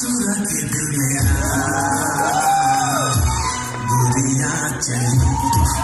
सूरत दिल मेरा दुनिया चली